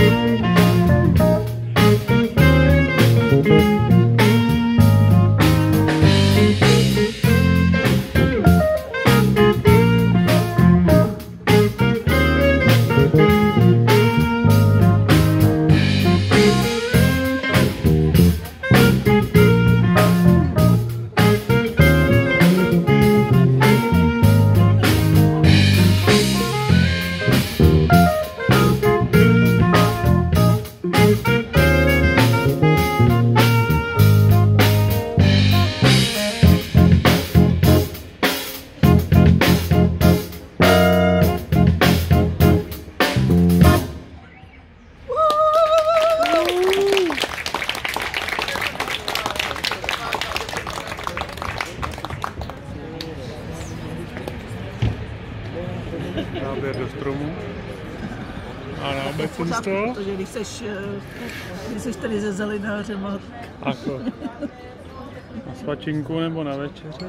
Música Tak jsem z toho? Protože když jsi, eh, když jsi tady ze zelinářem a Ako. Na svačinku nebo na večeři?